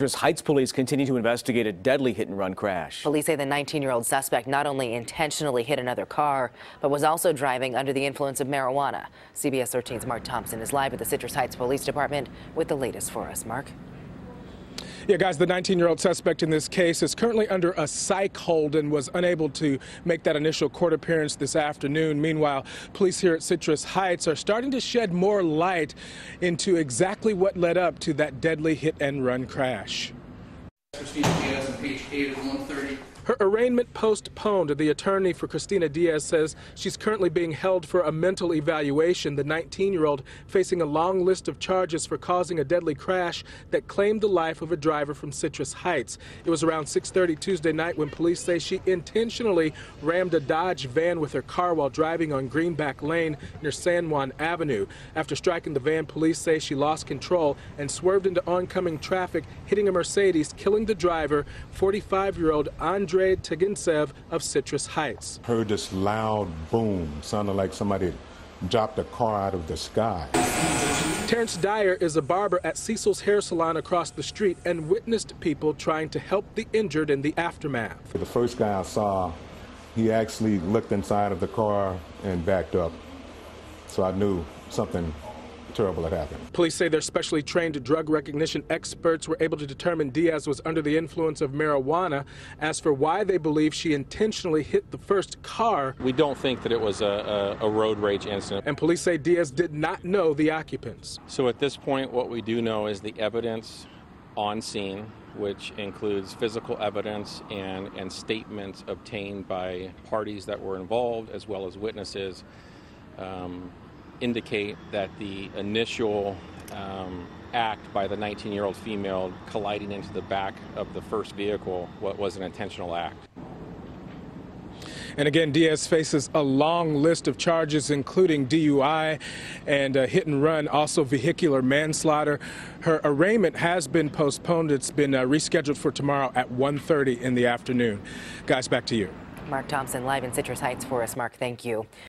Citrus Heights police continue to investigate a deadly hit and run crash. Police say the 19 year old suspect not only intentionally hit another car, but was also driving under the influence of marijuana. CBS 13's Mark Thompson is live at the Citrus Heights Police Department with the latest for us. Mark. Yeah, guys, the 19-year-old suspect in this case is currently under a psych hold and was unable to make that initial court appearance this afternoon. Meanwhile, police here at Citrus Heights are starting to shed more light into exactly what led up to that deadly hit and run crash. Christina Diaz on page 8 of 130. Her arraignment postponed. The attorney for Christina Diaz says she's currently being held for a mental evaluation. The 19 year old facing a long list of charges for causing a deadly crash that claimed the life of a driver from Citrus Heights. It was around 6:30 Tuesday night when police say she intentionally rammed a Dodge van with her car while driving on Greenback Lane near San Juan Avenue. After striking the van, police say she lost control and swerved into oncoming traffic, hitting a Mercedes, killing the driver, 45 year old Andre Tegintsev of Citrus Heights. Heard this loud boom, sounded like somebody dropped a car out of the sky. Terrence Dyer is a barber at Cecil's Hair Salon across the street and witnessed people trying to help the injured in the aftermath. The first guy I saw, he actually looked inside of the car and backed up. So I knew something terrible had happened. Police say their specially trained drug recognition experts were able to determine Diaz was under the influence of marijuana. As for why they believe she intentionally hit the first car, we don't think that it was a, a, a road rage incident. And police say Diaz did not know the occupants. So at this point, what we do know is the evidence on scene, which includes physical evidence and, and statements obtained by parties that were involved as well as witnesses. Um, indicate that the initial um, act by the 19 year old female colliding into the back of the first vehicle was an intentional act. And again, Diaz faces a long list of charges, including DUI and uh, hit and run, also vehicular manslaughter. Her arraignment has been postponed. It's been uh, rescheduled for tomorrow at 1.30 in the afternoon. Guys, back to you. Mark Thompson live in Citrus Heights for us. Mark, thank you.